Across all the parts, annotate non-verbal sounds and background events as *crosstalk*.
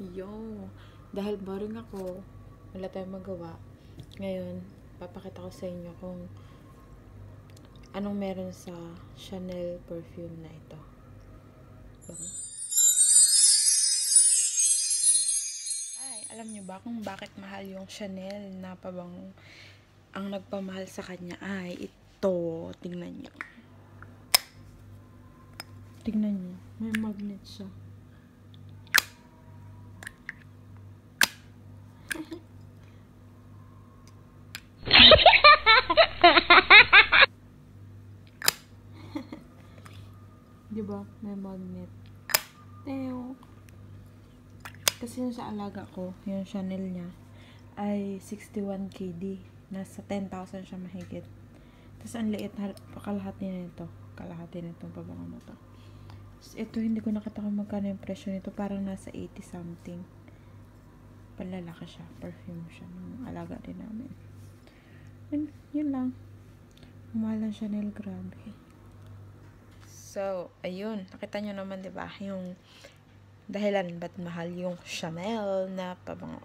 Yo, dahil boring ako, wala tayong magawa. Ngayon, papakita ko sa inyo kung anong meron sa Chanel perfume na ito. Ay, alam niyo ba kung bakit mahal yung Chanel na pabango? Ang nagpamahal sa kanya ay ito. Tingnan niyo. Tingnan niyo. May magnet siya. Di ba? May magnet. Teo. Kasi yung sa alaga ko, yung Chanel niya, ay 61 KD. Nasa 10,000 siya mahigit. Tapos ang liit kalahati na ito. Kalahati na itong pabango na to. Tapos ito, hindi ko nakita kung magkano yung presyo nito. Parang nasa 80 something. Panlalaki siya. Perfume siya. Yung alaga din namin. Yun, yun lang. Mahal ng Chanel. Grabe. So, ayun. Nakita nyo naman, di ba? Yung dahilan ba't mahal yung Chanel na pabango.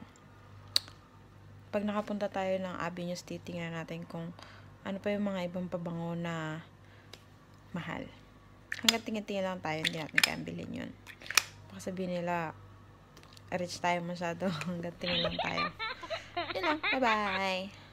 Pag nakapunta tayo ng Avenues, titingnan natin kung ano pa yung mga ibang pabango na mahal. Hanggang tingin-tingin lang tayo, hindi natin kaya bilhin yun. Baka sabihin nila, rich tayo masyado. *laughs* Hanggang tingin lang tayo. Yun lang. Bye-bye!